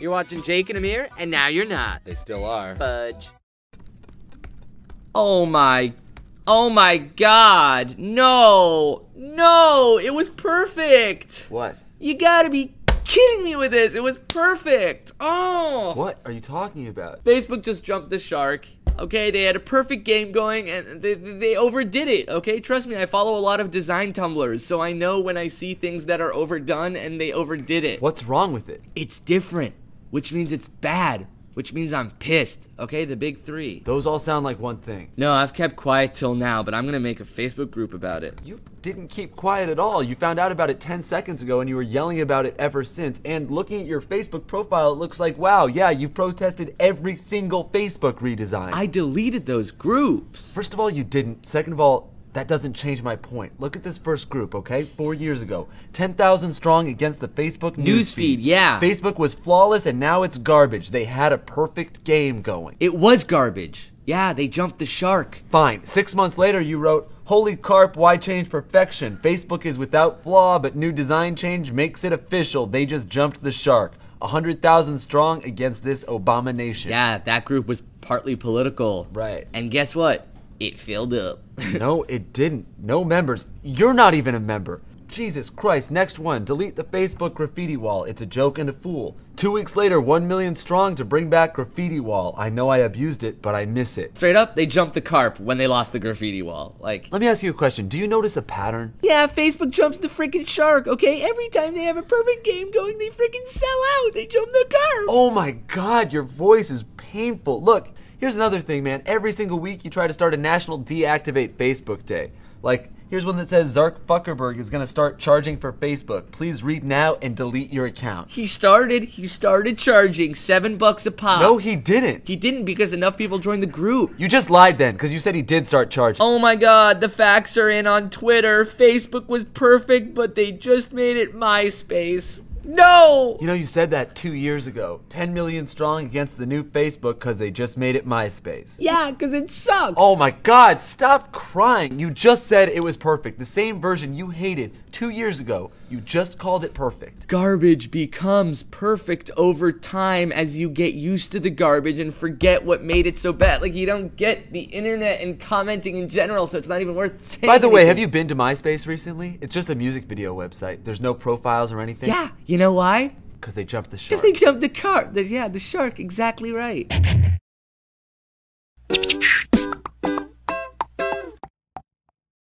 You're watching Jake and Amir, and now you're not. They still are. Fudge. Oh my. Oh my god. No. No. It was perfect. What? You gotta be kidding me with this. It was perfect. Oh. What are you talking about? Facebook just jumped the shark. Okay, they had a perfect game going and they, they overdid it. Okay, trust me, I follow a lot of design tumblrs, so I know when I see things that are overdone and they overdid it. What's wrong with it? It's different, which means it's bad, which means I'm pissed. Okay, the big three. Those all sound like one thing. No, I've kept quiet till now, but I'm gonna make a Facebook group about it. You didn't keep quiet at all. You found out about it 10 seconds ago and you were yelling about it ever since. And looking at your Facebook profile, it looks like, wow, yeah, you protested every single Facebook redesign. I deleted those groups. First of all, you didn't. Second of all, that doesn't change my point. Look at this first group, okay? Four years ago. 10,000 strong against the Facebook Newsfeed, newsfeed. yeah. Facebook was flawless and now it's garbage. They had a perfect game going. It was garbage. Yeah, they jumped the shark. Fine. Six months later, you wrote, Holy carp, why change perfection? Facebook is without flaw, but new design change makes it official. They just jumped the shark. A hundred thousand strong against this abomination. Yeah, that group was partly political. Right. And guess what? It filled up. no, it didn't. No members. You're not even a member. Jesus Christ, next one. Delete the Facebook graffiti wall. It's a joke and a fool. Two weeks later, one million strong to bring back graffiti wall. I know I abused it, but I miss it. Straight up, they jumped the carp when they lost the graffiti wall. Like, Let me ask you a question. Do you notice a pattern? yeah, Facebook jumps the freaking shark, okay? Every time they have a perfect game going, they freaking sell out. They jump the carp. Oh my god, your voice is painful. Look, here's another thing, man. Every single week you try to start a national deactivate Facebook day. Like, here's one that says Zark Fuckerberg is gonna start charging for Facebook. Please read now and delete your account. He started, he started charging seven bucks a pop. No, he didn't. he didn't because enough people joined the group. You just lied then, because you said he did start charging. Oh my god, the facts are in on Twitter. Facebook was perfect, but they just made it MySpace. No! You know, you said that two years ago. 10 million strong against the new Facebook because they just made it MySpace. Yeah, because it sucks. Oh my god, stop crying. You just said it was perfect. The same version you hated two years ago. You just called it perfect. Garbage becomes perfect over time as you get used to the garbage and forget what made it so bad. Like, you don't get the internet and commenting in general, so it's not even worth saying. By the way, have you been to MySpace recently? It's just a music video website. There's no profiles or anything. Yeah, you know why? Because they jumped the shark. Because they jumped the. The, yeah, the shark, exactly right.